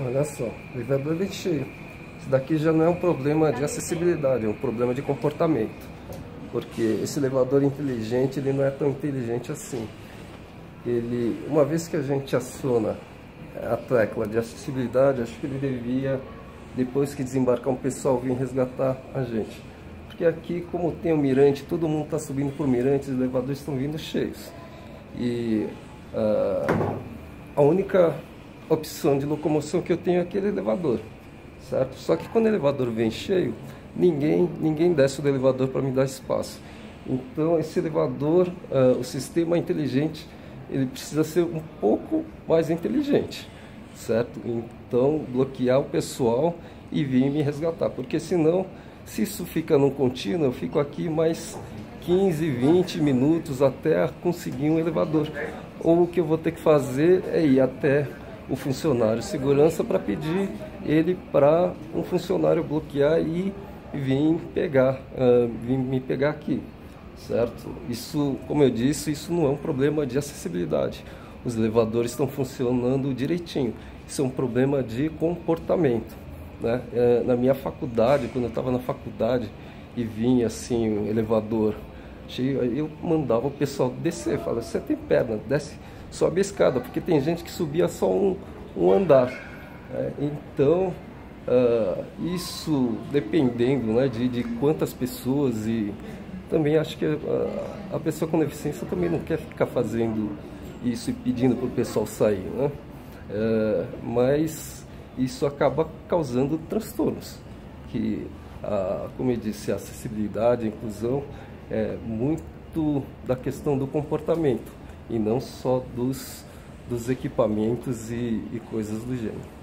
Olha só, o elevador vem cheio. Isso daqui já não é um problema de acessibilidade, é um problema de comportamento. Porque esse elevador inteligente, ele não é tão inteligente assim. Ele, uma vez que a gente aciona a tecla de acessibilidade, acho que ele devia, depois que desembarcar um pessoal, vir resgatar a gente. Porque aqui, como tem o mirante, todo mundo está subindo por mirante, os elevadores estão vindo cheios. E uh, a única opção de locomoção que eu tenho é aquele elevador, certo? Só que quando o elevador vem cheio, ninguém, ninguém desce do elevador para me dar espaço. Então esse elevador, uh, o sistema inteligente, ele precisa ser um pouco mais inteligente, certo? Então bloquear o pessoal e vir me resgatar, porque senão, se isso fica num contínuo, eu fico aqui mais 15, 20 minutos até conseguir um elevador. Ou o que eu vou ter que fazer é ir até o funcionário segurança para pedir ele para um funcionário bloquear e vir pegar, uh, vir me pegar aqui, certo? Isso, como eu disse, isso não é um problema de acessibilidade. Os elevadores estão funcionando direitinho. Isso é um problema de comportamento. Né? É, na minha faculdade, quando eu estava na faculdade e vinha assim um elevador cheio, eu mandava o pessoal descer, falava, você tem perna, desce sobe a escada, porque tem gente que subia só um, um andar. É, então, uh, isso dependendo né, de, de quantas pessoas e também acho que a, a pessoa com deficiência também não quer ficar fazendo isso e pedindo para o pessoal sair, né? É, mas isso acaba causando transtornos, que, como eu disse, a acessibilidade, a inclusão é muito da questão do comportamento e não só dos, dos equipamentos e, e coisas do gênero.